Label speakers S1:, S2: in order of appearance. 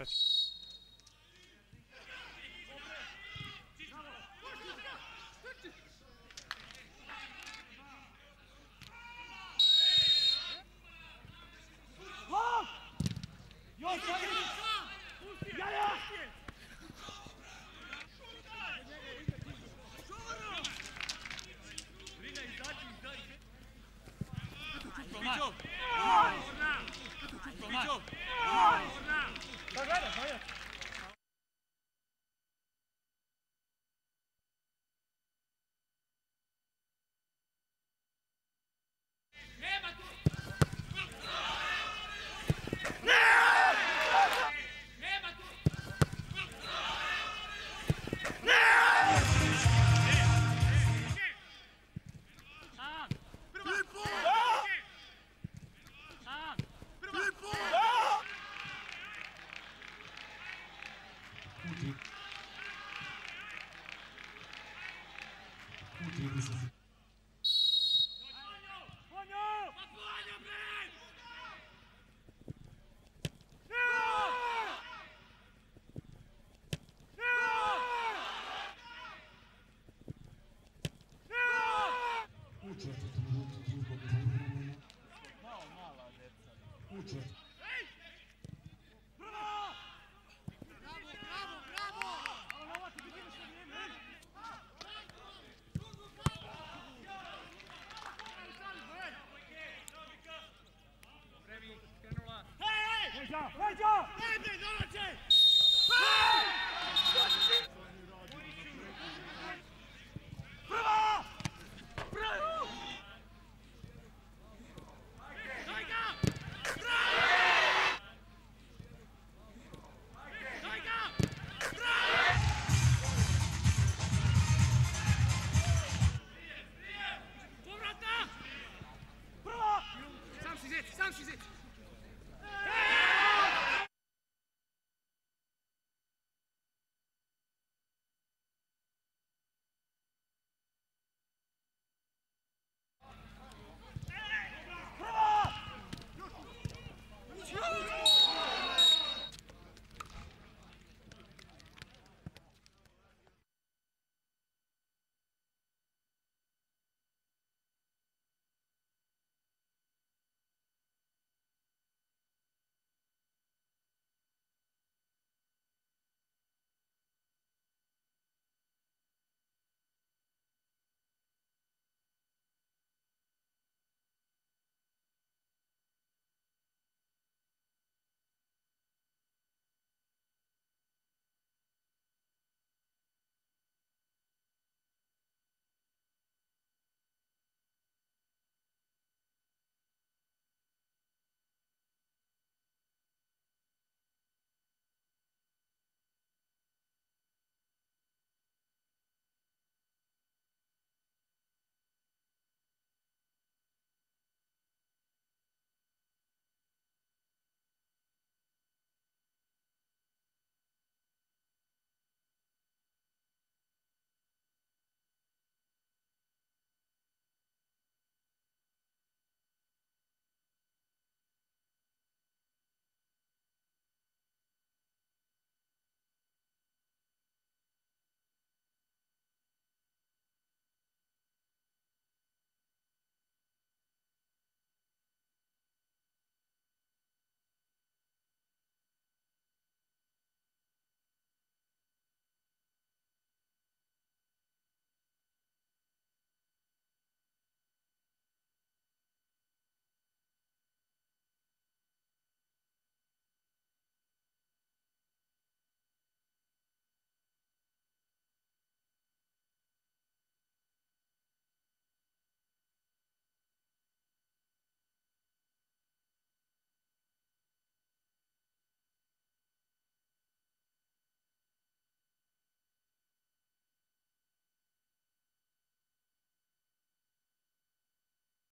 S1: たち走！走！Together, Пути. Пути, this is Учат. Мало, мало, деца. Учат.